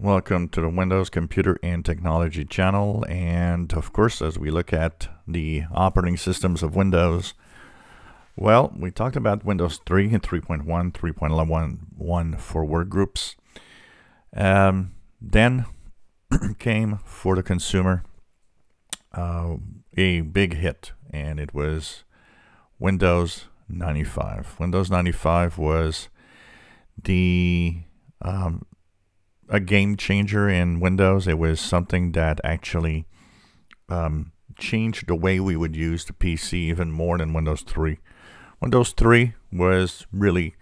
Welcome to the Windows Computer and Technology channel. And of course, as we look at the operating systems of Windows, well, we talked about Windows 3 and 3.1, 3.11 for workgroups. Um, then came for the consumer uh, a big hit, and it was Windows 95. Windows 95 was the um, a game changer in Windows. It was something that actually um, changed the way we would use the PC even more than Windows 3. Windows 3 was really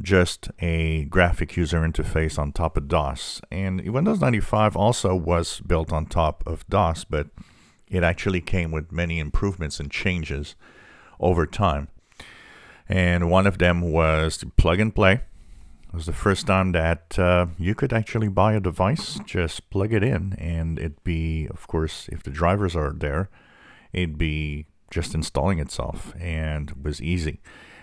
just a graphic user interface on top of DOS. And Windows 95 also was built on top of DOS, but it actually came with many improvements and changes over time. And one of them was plug and play. It was the first time that uh, you could actually buy a device, just plug it in, and it'd be, of course, if the drivers are there, it'd be just installing itself, and it was easy.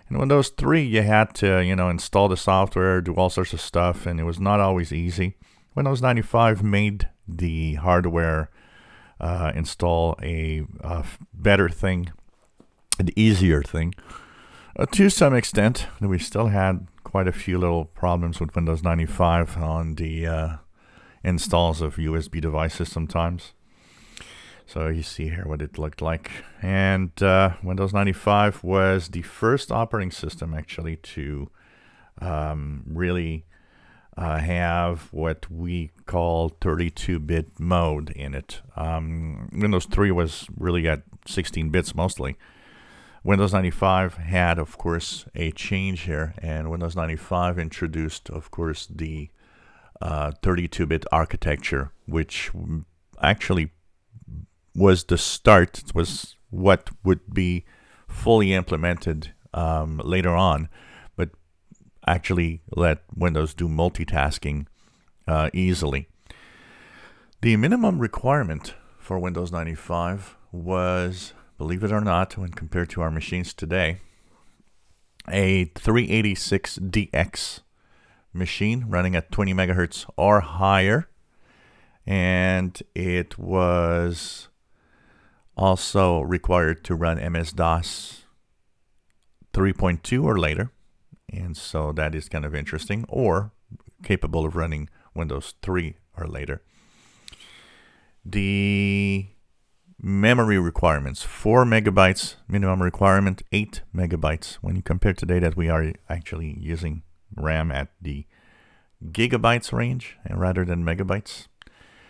In Windows 3, you had to, you know, install the software, do all sorts of stuff, and it was not always easy. Windows 95 made the hardware uh, install a, a, better thing, an easier thing. Uh, to some extent, we still had quite a few little problems with Windows 95 on the uh, installs of USB devices sometimes. So you see here what it looked like. And uh, Windows 95 was the first operating system actually to um, really uh, have what we call 32-bit mode in it. Um, Windows 3 was really at 16 bits mostly. Windows 95 had, of course, a change here, and Windows 95 introduced, of course, the 32-bit uh, architecture, which actually was the start, was what would be fully implemented um, later on, but actually let Windows do multitasking uh, easily. The minimum requirement for Windows 95 was believe it or not, when compared to our machines today, a 386DX machine running at 20 megahertz or higher. And it was also required to run MS-DOS 3.2 or later. And so that is kind of interesting, or capable of running Windows 3 or later. The memory requirements. 4 megabytes minimum requirement 8 megabytes. When you compare today that we are actually using ram at the gigabytes range uh, rather than megabytes.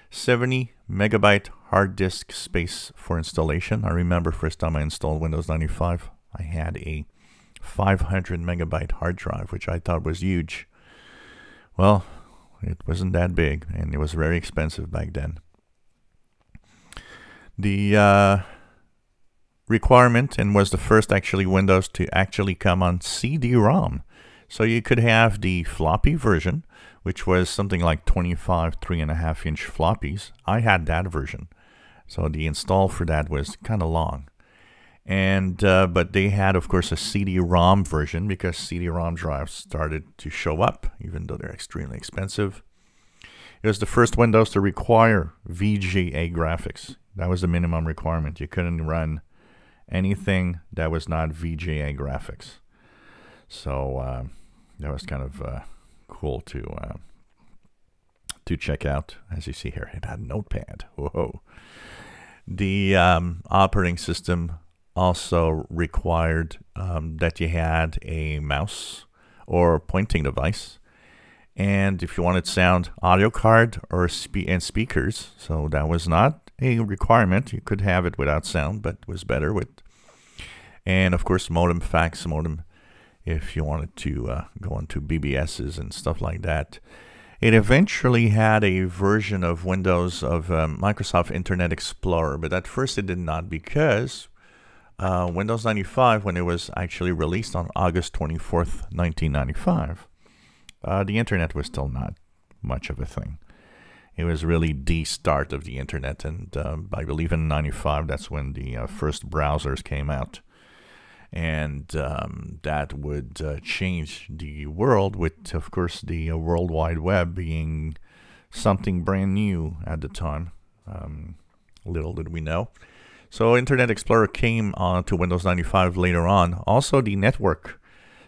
70 megabyte hard disk space for installation. I remember first time i installed windows 95 i had a 500 megabyte hard drive which i thought was huge. Well it wasn't that big and it was very expensive back then the uh, requirement and was the first actually Windows to actually come on CD-ROM. So you could have the floppy version, which was something like 25 three and a half inch floppies. I had that version. So the install for that was kind of long. And uh, but they had, of course, a CD-ROM version because CD-ROM drives started to show up, even though they're extremely expensive. It was the first Windows to require VGA graphics. That was the minimum requirement. You couldn't run anything that was not VGA graphics. So uh, that was kind of uh, cool to uh, to check out. As you see here, it had Notepad. Whoa! The um, operating system also required um, that you had a mouse or pointing device and if you wanted sound audio card or spe and speakers so that was not a requirement you could have it without sound but was better with and of course modem fax modem if you wanted to uh, go into BBSs and stuff like that it eventually had a version of Windows of um, Microsoft Internet Explorer but at first it did not because uh, Windows 95 when it was actually released on August 24th 1995 uh, the internet was still not much of a thing. It was really the start of the internet, and um, I believe in '95 that's when the uh, first browsers came out, and um, that would uh, change the world. With, of course, the uh, World Wide Web being something brand new at the time. Um, little did we know. So Internet Explorer came on to Windows 95 later on. Also, the network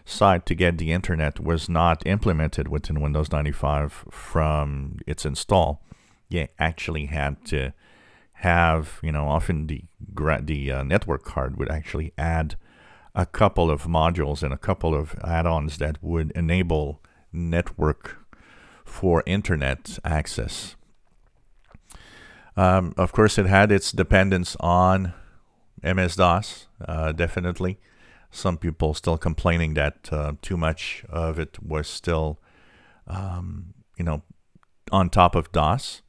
side to get the internet was not implemented within Windows 95 from its install. You actually had to have, you know, often the the uh, network card would actually add a couple of modules and a couple of add-ons that would enable network for internet access. Um, of course, it had its dependence on MS-DOS, uh, definitely. Some people still complaining that uh, too much of it was still, um, you know, on top of DOS.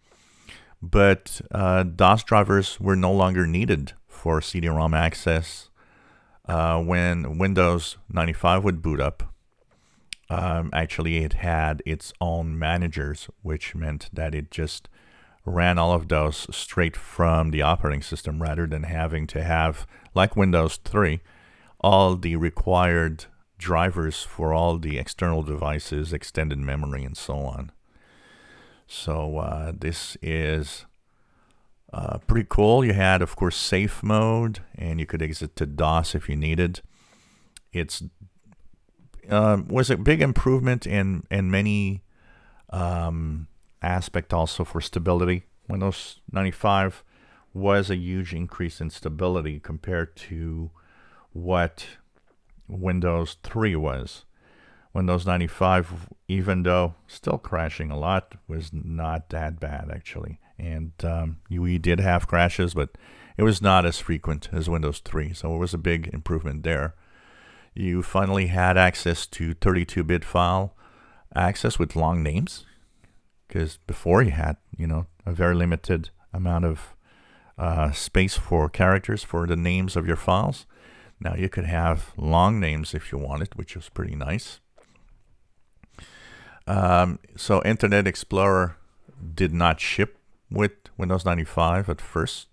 But uh, DOS drivers were no longer needed for CD-ROM access uh, when Windows 95 would boot up. Um, actually, it had its own managers, which meant that it just ran all of those straight from the operating system rather than having to have, like Windows 3, all the required drivers for all the external devices, extended memory, and so on. So uh, this is uh, pretty cool. You had, of course, safe mode, and you could exit to DOS if you needed. It's uh, was a big improvement in in many um, aspect also for stability. Windows 95 was a huge increase in stability compared to what Windows 3 was. Windows 95, even though still crashing a lot, was not that bad actually. And um, we did have crashes, but it was not as frequent as Windows 3, so it was a big improvement there. You finally had access to 32-bit file access with long names because before you had, you know, a very limited amount of uh, space for characters for the names of your files. Now you could have long names if you wanted, which was pretty nice. Um, so Internet Explorer did not ship with Windows 95 at first,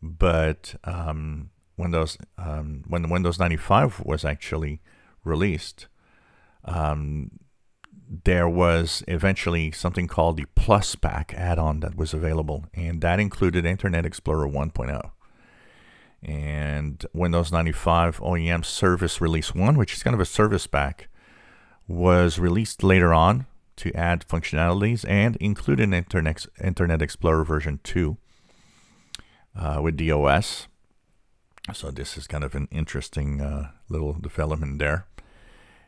but um, Windows um, when Windows 95 was actually released, um, there was eventually something called the Plus Pack add-on that was available, and that included Internet Explorer 1.0 and Windows 95 OEM Service Release 1, which is kind of a service pack, was released later on to add functionalities and included Internet, Internet Explorer version 2 uh, with DOS. So this is kind of an interesting uh, little development there.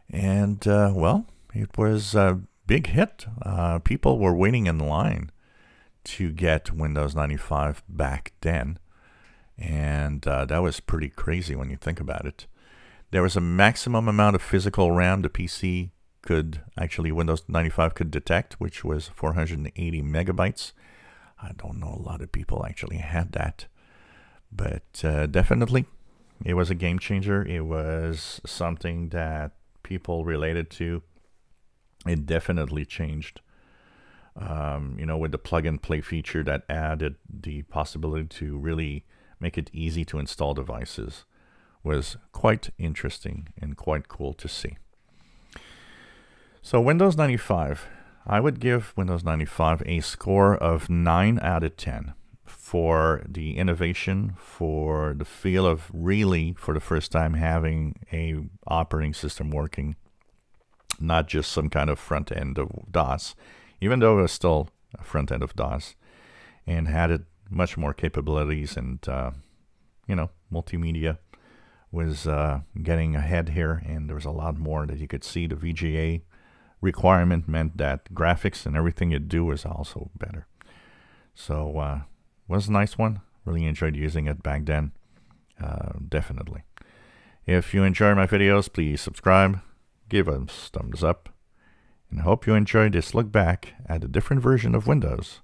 And, uh, well, it was a big hit. Uh, people were waiting in line to get Windows 95 back then. And uh, that was pretty crazy when you think about it. There was a maximum amount of physical RAM the PC could actually, Windows 95 could detect, which was 480 megabytes. I don't know a lot of people actually had that. But uh, definitely, it was a game changer. It was something that people related to it definitely changed. Um, you know, with the plug and play feature that added the possibility to really make it easy to install devices was quite interesting and quite cool to see. So Windows 95, I would give Windows 95 a score of 9 out of 10 for the innovation, for the feel of really, for the first time, having a operating system working not just some kind of front end of DOS, even though it was still a front end of DOS, and had it much more capabilities and uh, you know multimedia was uh, getting ahead here, and there was a lot more that you could see. The VGA requirement meant that graphics and everything you do was also better. So uh, was a nice one. Really enjoyed using it back then. Uh, definitely. If you enjoy my videos, please subscribe, give us thumbs up, and hope you enjoyed this look back at a different version of Windows